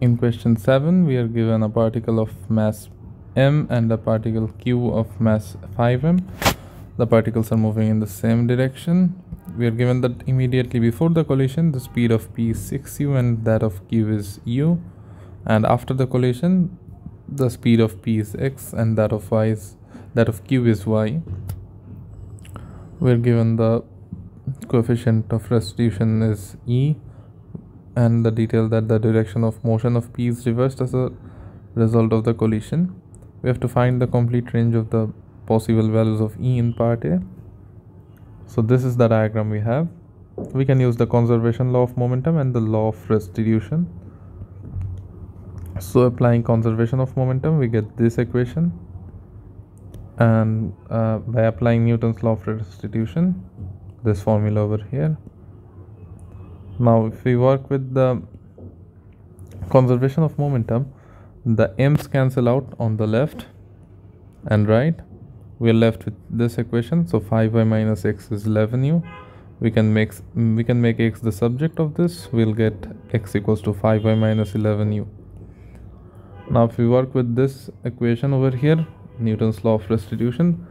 In question 7, we are given a particle of mass m and a particle q of mass 5m. The particles are moving in the same direction. We are given that immediately before the collision, the speed of p is 6u and that of q is u. And after the collision, the speed of p is x and that of y is that of q is y. We are given the coefficient of restitution is e and the detail that the direction of motion of p is reversed as a result of the collision. We have to find the complete range of the possible values of e in part A. So this is the diagram we have. We can use the conservation law of momentum and the law of restitution. So applying conservation of momentum, we get this equation. And uh, by applying Newton's law of restitution, this formula over here. Now if we work with the conservation of momentum, the m's cancel out on the left and right. We are left with this equation. So 5y minus x is 11u we can make we can make x the subject of this. We'll get x equals to 5y minus 11u now if we work with this equation over here newton's law of restitution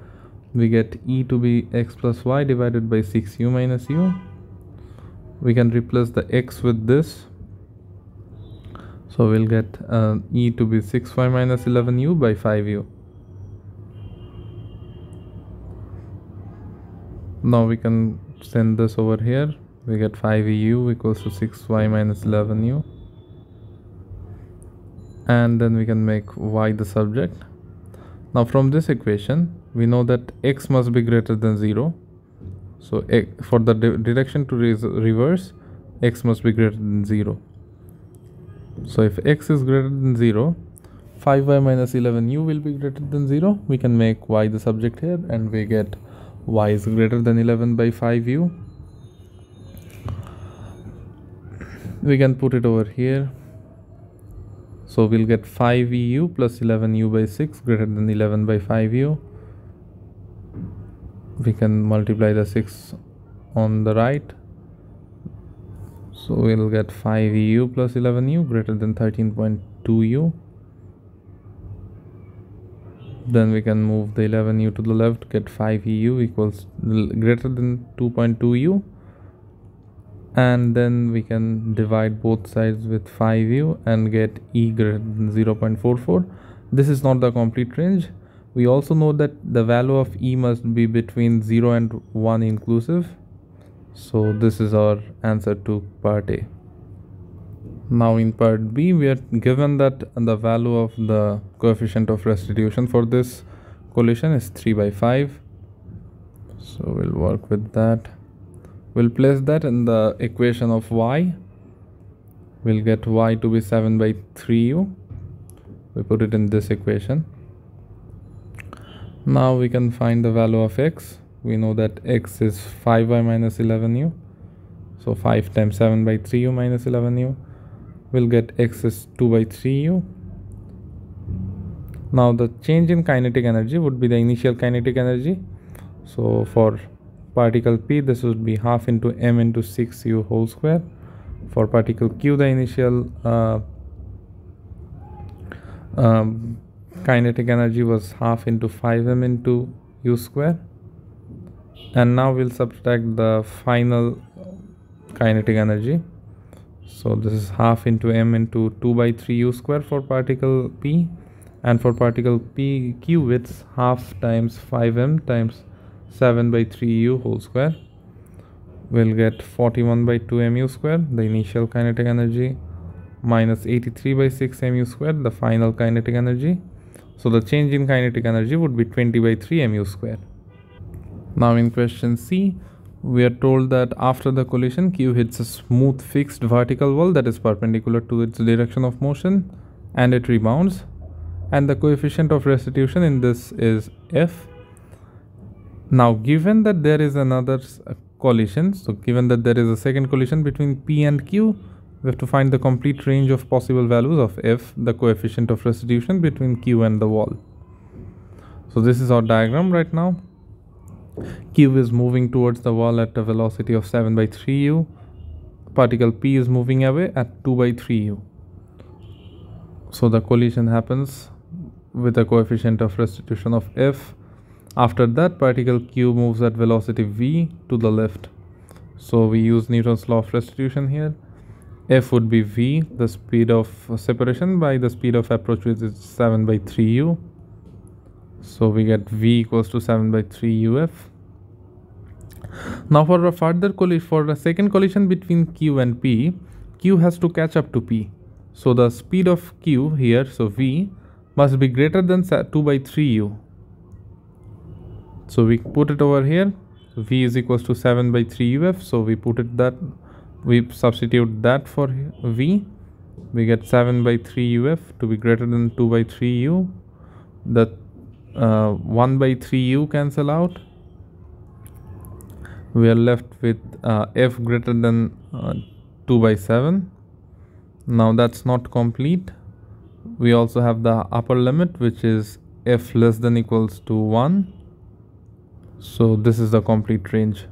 we get e to be x plus y divided by 6u minus u we can replace the x with this. So we'll get uh, e to be 6y minus 11u by 5u now we can send this over here. We get 5eu equals to 6y minus 11u and then we can make y the subject. Now from this equation we know that x must be greater than 0 so for the direction to reverse x must be greater than 0 so if x is greater than 0 5y minus 11u will be greater than 0 we can make y the subject here and we get y is greater than 11 by 5u we can put it over here. So we'll get 5eu plus 11u by 6 greater than 11 by 5u we can multiply the 6 on the right. So we'll get 5u plus 11u greater than 13.2u then we can move the 11u to the left get 5u equals greater than 2.2u and then we can divide both sides with 5u and get e greater than 0.44 this is not the complete range we also know that the value of e must be between 0 and 1 inclusive. So this is our answer to part a. Now in part B we are given that the value of the coefficient of restitution for this collision is 3 by 5 so we'll work with that. We'll place that in the equation of y. We'll get y to be 7 by 3u we put it in this equation now we can find the value of x we know that x is 5y minus 11u so 5 times 7 by 3u minus 11u we'll get x is 2 by 3u. Now the change in kinetic energy would be the initial kinetic energy. So for particle P this would be half into m into 6u whole square. For particle Q the initial uh, um, kinetic energy was half into 5m into u square. And now we'll subtract the final kinetic energy. So this is half into m into 2 by 3 u square for particle p. And for particle p q it's half times 5m times 7 by 3 u whole square. We'll get 41 by 2 mu square the initial kinetic energy minus 83 by 6 mu square the final kinetic energy so the change in kinetic energy would be 20 by 3 mu square. Now in question c we are told that after the collision q hits a smooth fixed vertical wall that is perpendicular to its direction of motion and it rebounds. And the coefficient of restitution in this is f. Now given that there is another uh, collision so given that there is a second collision between p and q we have to find the complete range of possible values of f the coefficient of restitution between q and the wall. So this is our diagram right now. Q is moving towards the wall at a velocity of 7 by 3u. particle p is moving away at 2 by 3u so the collision happens with a coefficient of restitution of f. After that particle q moves at velocity v to the left. So we use newton's law of restitution here f would be v the speed of uh, separation by the speed of approach which is 7 by 3u so we get v equals to 7 by 3 uf now for a further collision for a second collision between q and p q has to catch up to p. So the speed of q here so v must be greater than 2 by 3u so we put it over here. V is equals to 7 by 3 uf so we put it that we substitute that for v. We get 7 by 3 uf to be greater than 2 by 3 u. The uh, 1 by 3 u cancel out. We are left with uh, f greater than uh, 2 by 7 now that's not complete. We also have the upper limit which is f less than equals to 1 so this is the complete range